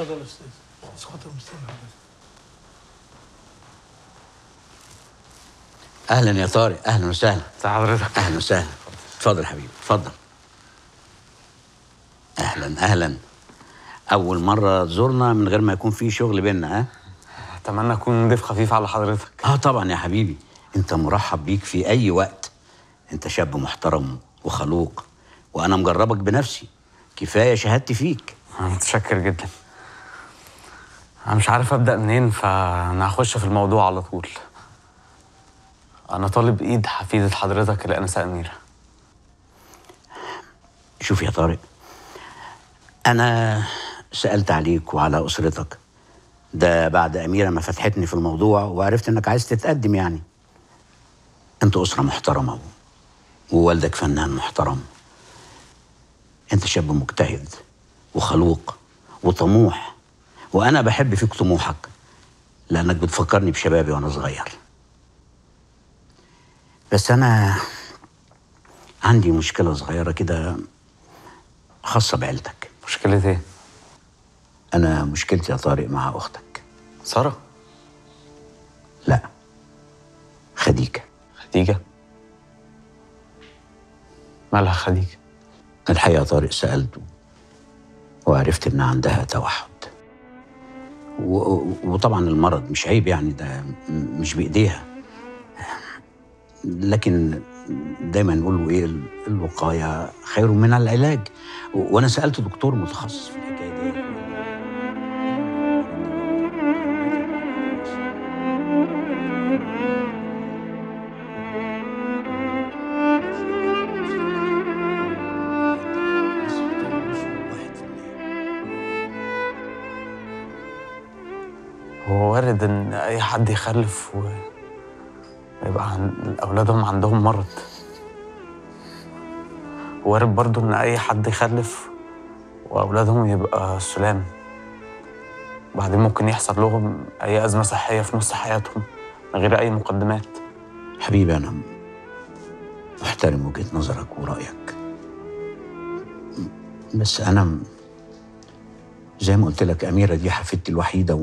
اتفضل يا أستاذ. مستني حضرتك أهلا يا طارق. أهلا وسهلا. ازي حضرتك. أهلا وسهلا. اتفضل حبيبي. اتفضل. أهلا أهلا. أول مرة تزورنا من غير ما يكون في شغل بينا ها؟ أتمنى أكون ضيف خفيف على حضرتك. آه طبعا يا حبيبي. أنت مرحب بيك في أي وقت. أنت شاب محترم وخلوق وأنا مجربك بنفسي. كفاية شهادتي فيك. متشكر جدا. أنا مش عارف أبدأ منين فأنا هخش في الموضوع على طول. أنا طالب إيد حفيدة حضرتك الانسه اميره شوف يا طارق أنا سألت عليك وعلى أسرتك. ده بعد أميرة ما فتحتني في الموضوع وعرفت إنك عايز تتقدم يعني. أنت أسرة محترمة ووالدك فنان محترم. أنت شاب مجتهد وخلوق وطموح. وأنا بحب فيك طموحك لأنك بتفكرني بشبابي وأنا صغير. بس أنا عندي مشكلة صغيرة كده خاصة بعيلتك. مشكلة إيه؟ أنا مشكلتي يا طارق مع أختك. سارة؟ لا خديجة. خديجة؟ مالها خديجة؟ الحقيقة طارق سألته وعرفت ان عندها توحد. وطبعا المرض مش عيب يعني ده مش بإيديها. لكن دايما نقول إيه ال- الوقاية خير من العلاج. وأنا سألت دكتور متخصص في الحكاية دي وارد إن أي حد يخلف و ويبقى عن... أولادهم عندهم مرض. وارد برضو إن أي حد يخلف وأولادهم يبقى سلام. وبعدين ممكن يحصل لهم أي أزمة صحية في نص حياتهم من غير أي مقدمات. حبيبي أنا محترم وجهة نظرك ورأيك. بس أنا زي ما قلت لك أميرة دي حفيدتي الوحيدة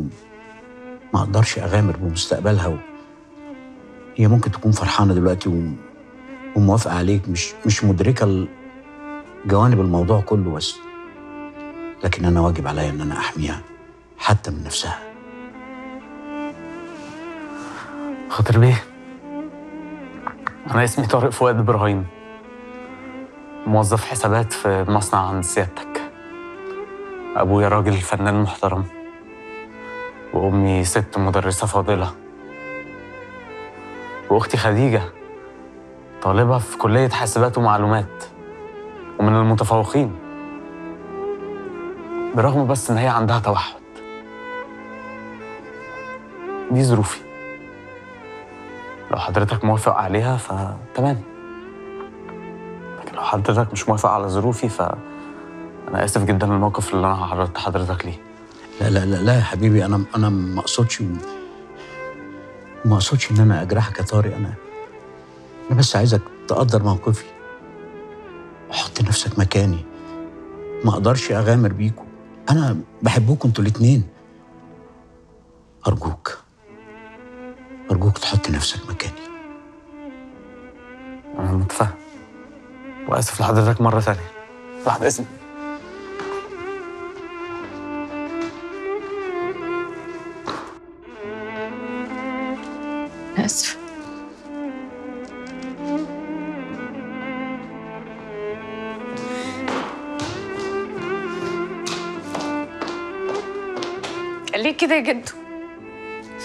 وما أقدرش أغامر بمستقبلها و... هي ممكن تكون فرحانة دلوقتي و... وموافقة عليك مش مش مدركة جوانب الموضوع كله بس. لكن أنا واجب عليا إن أنا أحميها حتى من نفسها. خاطر بيه أنا اسمي طارق فؤاد إبراهيم. موظف حسابات في مصنع عند سيادتك. أبويا راجل فنان محترم. وأمي ست مدرسة فاضلة. وأختي خديجة طالبة في كلية حاسبات ومعلومات ومن المتفوقين. برغم بس إن هي عندها توحد. دي ظروفي. لو حضرتك موافق عليها فتمام لكن لو حضرتك مش موافق على ظروفي ف أنا آسف جدا للموقف اللي أنا عرضت حضرتك ليه. لا لا لا لا يا حبيبي أنا أنا ما أقصدش ما أقصدش إن أنا أجرحك يا طارق أنا أنا بس عايزك تقدر موقفي. وحط نفسك مكاني. ما أقدرش أغامر بيكوا. أنا بحبكوا أنتوا الاتنين. أرجوك أرجوك تحط نفسك مكاني. أنا متفهم. وأسف لحضرتك مرة ثانية. بعد اذنك أنا آسفة ليه كده يا جدو؟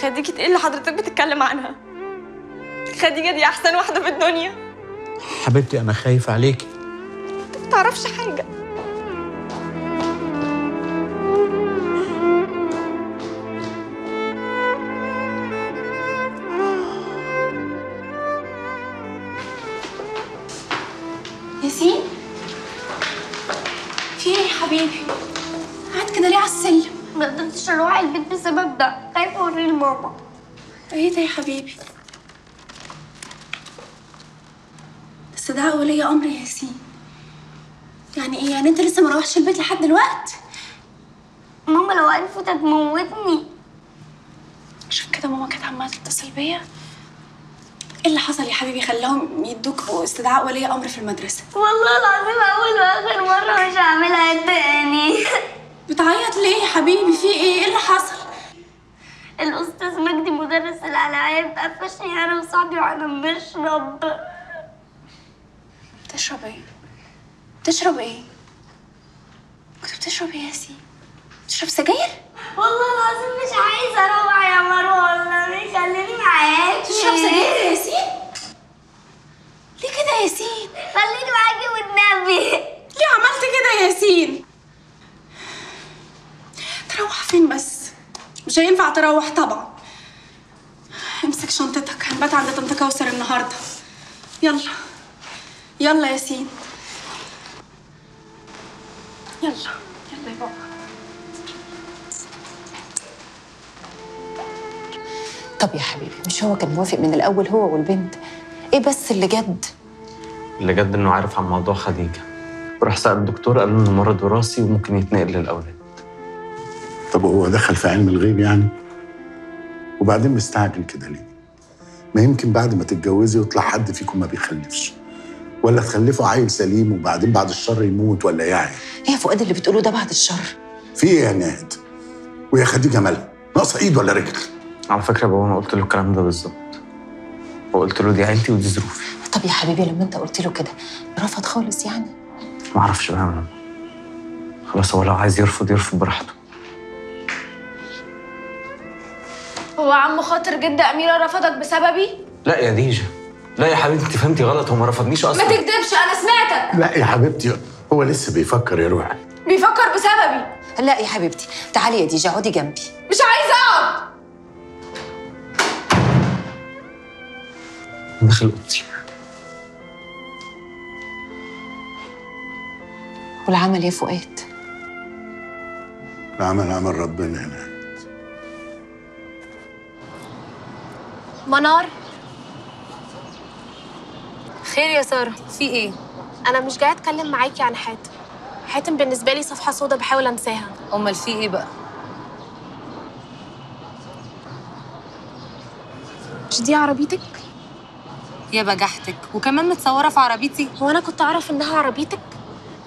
خديجة إيه اللي حضرتك بتتكلم عنها؟ خديجة دي أحسن واحدة في الدنيا. حبيبتي أنا خايف عليكي. انت ما بتعرفش حاجة. قاعد كده ليه على السلم؟ ما قدرتش أروح البيت بسبب ده. خايفه اوريه لماما. إيه ده يا حبيبي؟ بس ده ولي أمر يا ياسين. يعني إيه؟ يعني انت لسه ما روحتش البيت لحد دلوقتي؟ ماما لو عرفت هتموتني. عشان كده ماما كانت عمالة تتصل بيا. إيه اللي حصل يا حبيبي؟ خلاهم يدوك استدعاء ولي أمر في المدرسة. والله العظيم أول وآخر مرة مش هعملها تاني. ليه يا حبيبي؟ في إيه؟ إيه اللي حصل؟ الأستاذ مجدي مدرس الألعاب قفشني أنا وصاحبي وإحنا بنشرب. بتشرب إيه؟ بتشرب إيه؟ كنت بتشرب إيه يا ياسين بتشرب سجاير؟ والله العظيم مش عايزة أروح يا مروة والله خليني معاكي. تشرب سجاير يا ياسين ليه كده يا ياسين خليني معاكي والنبي ليه عملت كده يا ياسين تروح فين بس. مش هينفع تروح طبعا. امسك شنطتك هنبات عند طنط كوثر النهارده. يلا. يلا يا ياسين يلا. يلا يا بابا. طب يا حبيبي مش هو كان موافق من الأول هو والبنت؟ إيه بس اللي جد؟ اللي جد إنه عارف عن موضوع خديجة. وراح سأل الدكتور قال له إنه مرض وراثي وممكن يتنقل للأولاد. طب هو دخل في علم الغيب يعني؟ وبعدين مستعجل كده ليه؟ ما يمكن بعد ما تتجوزي يطلع حد فيكم ما بيخلفش. ولا تخلفوا عيل سليم وبعدين بعد الشر يموت ولا يعي إيه يا فؤاد اللي بتقوله ده بعد الشر؟ في إيه يا ناهد ويا خديجة مالها ناقصة ايد ولا رجل؟ على فكرة يا بابا أنا قلت له الكلام ده بالظبط. وقلت له دي عيلتي ودي ظروفي. طب يا حبيبي لما أنت قلت له كده رفض خالص يعني؟ ما أعرفش بقى. خلاص هو لو عايز يرفض يرفض براحته. هو عم خاطر جد أميرة رفضك بسببي؟ لا يا ديجا. لا يا حبيبتي أنت فهمتي غلط هو ما رفضنيش ما أصلا تكدبش أنا سمعتك. لا يا حبيبتي هو لسه بيفكر يا روحي. بيفكر بسببي. لا يا حبيبتي تعالي يا ديجا اقعدي جنبي. مش عايزة أقعد. داخل اوضتي والعمل يا فؤاد؟ العمل عمل ربنا هنا منار؟ خير يا سارة. في إيه؟ أنا مش جاية أتكلم معاكي عن حاتم. حاتم بالنسبة لي صفحة سودا بحاول أنساها. أمال في إيه بقى؟ مش دي عربيتك؟ يا بجحتك. وكمان متصورة في عربيتي. هو أنا كنت أعرف إنها عربيتك؟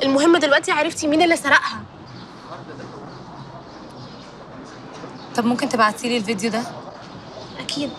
المهم دلوقتي عرفتي مين اللي سرقها. طب ممكن تبعتيلي الفيديو ده؟ أكيد.